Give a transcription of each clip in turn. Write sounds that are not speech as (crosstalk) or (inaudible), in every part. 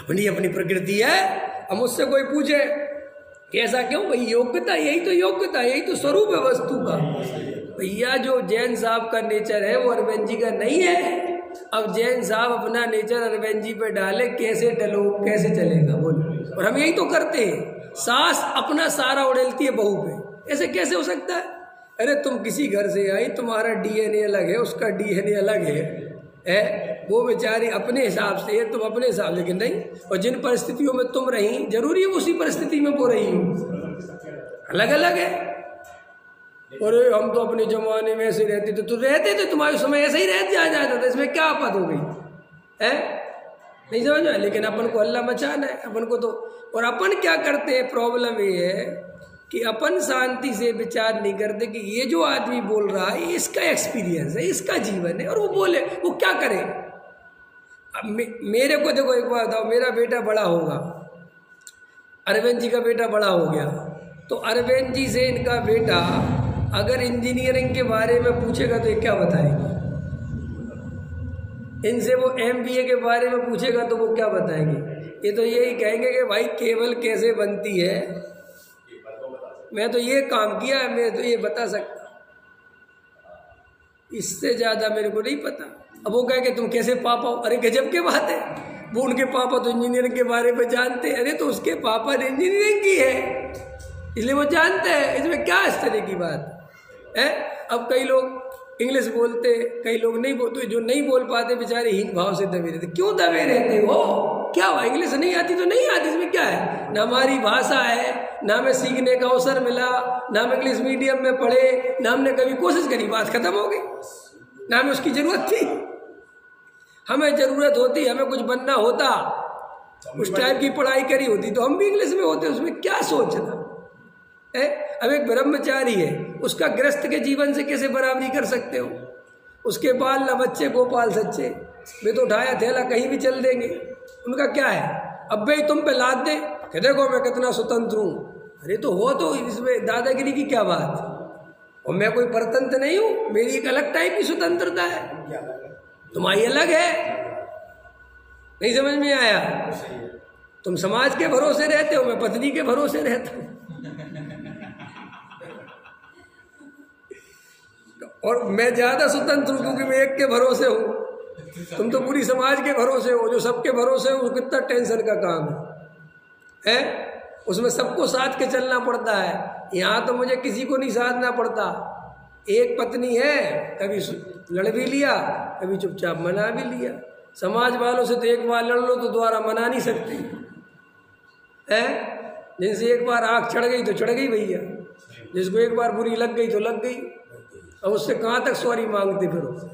अपनी अपनी प्रकृति है, अब मुझसे कोई पूछे, कैसा क्यों? भाई, योग्यता, यही तो योग्यता, यही तो स्वरूप है वस्तु का। भैया, जो जैन साहब का नेचर है, वो अरविंद जी का नहीं है। अब जैन साहब अपना नेचर अरविंद जी पे डाले, कैसे डलो, कैसे चलेगा? बोलो। और हम यही तो करते हैं। सास अपना सारा उड़ेलती है बहू पे। ऐसे कैसे हो सकता है? अरे, तुम किसी घर से आई, तुम्हारा डीएनए अलग है, उसका डीएनए अलग है। है? वो बेचारी अपने हिसाब से तुम अपने हिसाब, लेकिन नहीं, और जिन परिस्थितियों में तुम रही, ज़रूरी है उसी परिस्थिति में वो रही हो। अलग अलग है। और हम तो अपने जमाने में ऐसे रहते थे तो रहते थे तुम्हारे समय, ऐसे ही रहते, आ जाता था, इसमें क्या आपत हो गई? है? नहीं समझ में लेकिन अपन को अल्लाह बचाना है, अपन को तो और अपन क्या करते हैं? प्रॉब्लम ये है कि अपन शांति से विचार नहीं करते कि ये जो आदमी बोल रहा है इसका एक्सपीरियंस है, इसका जीवन है, और वो बोले, वो क्या करे? मेरे को देखो एक बार बताओ, मेरा बेटा बड़ा होगा, अरविंद जी का बेटा बड़ा हो गया तो अरविंद जी से इनका बेटा अगर इंजीनियरिंग के बारे में पूछेगा तो ये क्या बताएँगे? इनसे वो एमबीए के बारे में पूछेगा तो वो क्या बताएँगे? ये तो यही कहेंगे कि भाई केबल कैसे बनती है मैं तो ये काम किया है, मैं तो ये बता सकता इससे ज़्यादा मेरे को नहीं पता। अब वो कहे कि तुम कैसे पापा हो? अरे गजब के बात है। वो उनके पापा तो इंजीनियरिंग के बारे में जानते हैं। अरे तो उसके पापा ने इंजीनियरिंग की है। इसलिए वो जानते हैं। इसमें क्या इस तरह की बात है? अब कई लोग इंग्लिश बोलते, कई लोग नहीं बोलते, जो नहीं बोल पाते, बेचारे हीन भाव से दबे रहते। क्यों दबे रहते हो? इंग्लिश नहीं आती तो नहीं आती इसमें क्या है? ना हमारी भाषा है ना हमें सीखने का अवसर मिला ना हम इंग्लिश मीडियम में पढ़े ना हमने कभी कोशिश करी बात खत्म हो गई। ना हमें उसकी ज़रूरत थी। हमें ज़रूरत होती हमें कुछ बनना होता। उस टाइप की पढ़ाई करी होती तो हम भी इंग्लिश में होते उसमें क्या सोचना है? अब एक ब्रह्मचारी है उसका ग्रस्त के जीवन से कैसे बराबरी कर सकते हो? उसके बाल न बच्चे गोपाल सच्चे। वे तो उठाया थैला कहीं भी चल देंगे। उनका क्या है? अब भाई तुम पे लाद दे। कि देखो मैं कितना स्वतंत्र हूँ। अरे तो हो तो इसमें दादागिरी की क्या बात? और मैं कोई परतंत्र नहीं हूँ? मेरी एक अलग टाइप की स्वतंत्रता है। तुम्हारी अलग है। नहीं समझ में आया? तुम समाज के भरोसे रहते हो, मैं पत्नी के भरोसे रहता हूँ। (laughs) और मैं ज़्यादा स्वतंत्र हूँ क्योंकि मैं एक के भरोसे हूँ। तुम तो पूरी समाज के भरोसे हो, जो सबके भरोसे हो, कितना टेंशन का काम है। है? उसमें सबको साथ के चलना पड़ता है। यहाँ तो मुझे किसी को नहीं साधना पड़ता। एक पत्नी है, कभी लड़ भी लिया, कभी चुपचाप मना भी लिया। समाज वालों से तो एक बार लड़ लो तो दोबारा मना नहीं सकते। है? जिनसे एक बार आँख चढ़ गई तो चढ़ गई भैया। जिसको एक बार बुरी लग गई तो लग गई। अब उससे कहाँ तक सॉरी मांगते फिर?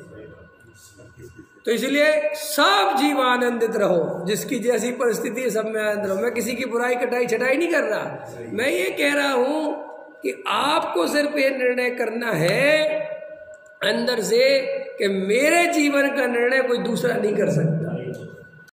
तो इसलिए सब जीव आनंदित रहो जिसकी जैसी परिस्थिति है सब में आनंद रहो। मैं किसी की बुराई कटाई छटाई नहीं कर रहा। मैं ये कह रहा हूँ कि आपको सिर्फ़ ये निर्णय करना है अंदर से कि मेरे जीवन का निर्णय कोई दूसरा नहीं कर सकता।